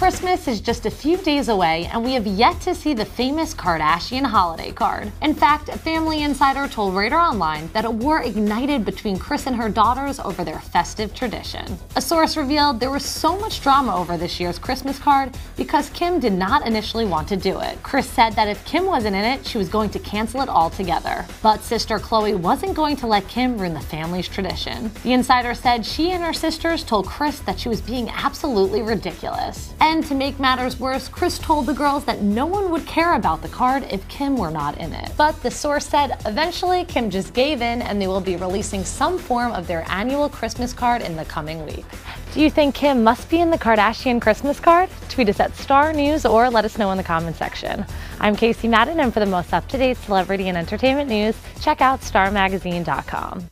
Christmas is just a few days away, and we have yet to see the famous Kardashian holiday card. In fact, a family insider told Radar Online that a war ignited between Kris and her daughters over their festive tradition. A source revealed there was so much drama over this year's Christmas card because Kim did not initially want to do it. Kris said that if Kim wasn't in it, she was going to cancel it altogether. But sister Khloé wasn't going to let Kim ruin the family's tradition. The insider said she and her sisters told Kris that she was being absolutely ridiculous. And to make matters worse, Kris told the girls that no one would care about the card if Kim were not in it. But the source said eventually Kim just gave in and they will be releasing some form of their annual Christmas card in the coming week. Do you think Kim must be in the Kardashian Christmas card? Tweet us at Star News or let us know in the comment section. I'm Casey Madden, and for the most up to date celebrity and entertainment news, check out starmagazine.com.